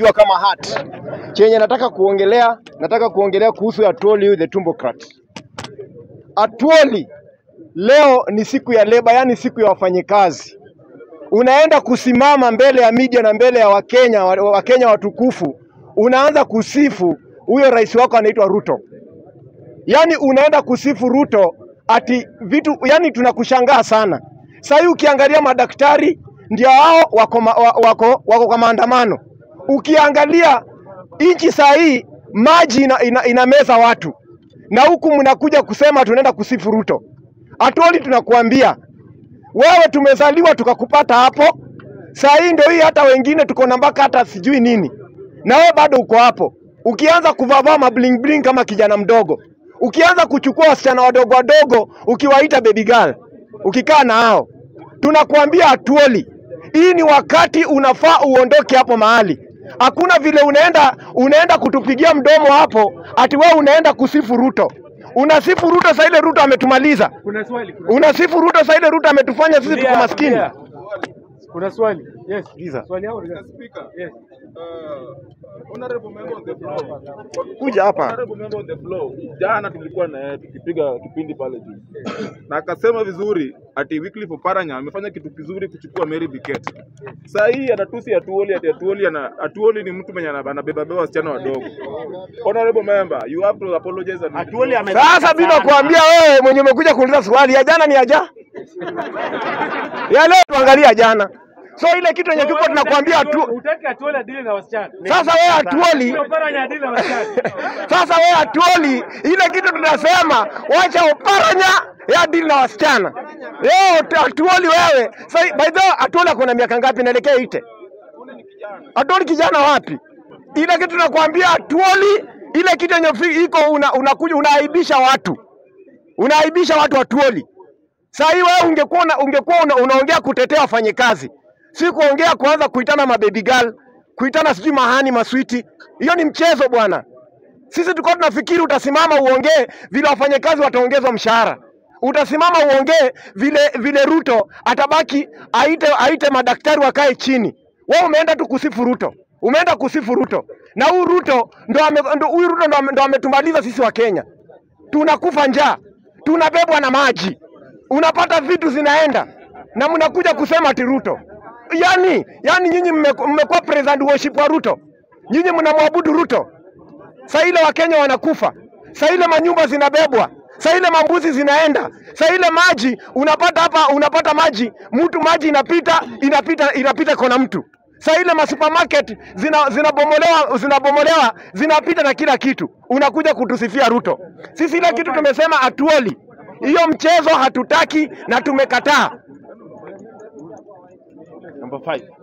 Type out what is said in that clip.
kiwa kama hat chenye nataka kuongelea, nataka kuongelea kuhusu Atuoli the Tumbocrat. Atwoli, leo ni siku ya leba, yani siku ya wafanyikazi. Unaenda kusimama mbele ya media na mbele ya Wakenya, Wakenya watukufu, unaanza kusifu huyo rais wako anaitwa Ruto. Yani unaenda kusifu Ruto ati vitu, yani tunakushangaa sana. Sasa ukiangalia madaktari ndio hao wako, wako, wako kwa maandamano. Ukiangalia nchi saa hii maji ina, ina, inameza watu, na huku mnakuja kusema tunaenda kusifu Ruto. Atoli, tunakuambia wewe, tumezaliwa tukakupata hapo. Saa hii ndio hii, hata wengine tuko na mpaka hata sijui nini, na wewe bado uko hapo, ukianza kuvavaa mabling bling kama kijana mdogo, ukianza kuchukua wasichana wadogo wadogo ukiwaita baby girl, ukikaa na hao, tunakuambia Atuoli, hii ni wakati unafaa uondoke hapo mahali. Hakuna vile unaenda unaenda kutupigia mdomo hapo ati wewe unaenda kusifu Ruto. Unasifu Ruto saa ile Ruto ametumaliza. Kuna swali. Kuna, Unasifu Ruto saa ile Ruto ametufanya sisi tuko maskini. Kuna swali. Yes. Giza. Swali yao. Speaker, Yes. Uh, honorable member on the floor. Kuja hapa. Jana tulikuwa na yeye tukipiga kipindi pale juu. Na akasema vizuri ati Wycliffe Oparanya amefanya kitu kizuri kuchukua Mary Biket. Saa hii anatusi Atuoli ati Atuoli ana Atuoli ni mtu mwenye ana- anabeba beba wasichana wadogo. Honorable member, you have to apologize and Atuoli ame Sasa bila kuambia wewe mwenye umekuja kuuliza swali ya jana ni aja ja ya leo tuangalia jana. So ile kitu yenye tuko tunakwambia tu. Utaki Atuoli adili na wasichana. sasa wewe Atuoli adili. Sasa wewe Atuoli, ile kitu tunasema wacha Oparanya ya dili na wasichana. Leo Atuoli wewe. So, by the way Atuoli kuna miaka ngapi? Naelekea ite. Atuoli kijana wapi? Ile kitu tunakwambia Atuoli, ile kitu yenye iko unakuja una- unaaibisha watu, unaaibisha watu Atuoli. Sasa hii wewe ungekuwa ungekuwa ungekuwa una, unaongea kutetea wafanyikazi, si kuongea kuanza kuitana mababy girl, kuitana sijui mahani maswiti. Hiyo ni mchezo bwana. Sisi tulikuwa tunafikiri utasimama uongee vile wafanyakazi wataongezwa mshahara, utasimama uongee vile vile Ruto atabaki aite, aite madaktari wakae chini. Wewe umeenda tu kusifu Ruto, umeenda kusifu Ruto na huyu Ruto ndo huyu Ruto ndo ametumaliza sisi wa Kenya. Tunakufa njaa, tunabebwa na maji, unapata vitu zinaenda na mnakuja kusema ati Ruto. Yani, yani nyinyi mme- mmekuwa president worship wa Ruto, nyinyi mnamwabudu Ruto. Saa ile Wakenya wanakufa, saa ile manyumba zinabebwa, saa ile mambuzi zinaenda, saa ile maji unapata hapa, unapata maji. Mtu maji inapita inapita inapita kona mtu, saa ile masupermarket zina zinabomolewa zinabomolewa zinapita na kila kitu, unakuja kutusifia Ruto. Sisi ile kitu tumesema Atuoli, hiyo mchezo hatutaki na tumekataa. Number.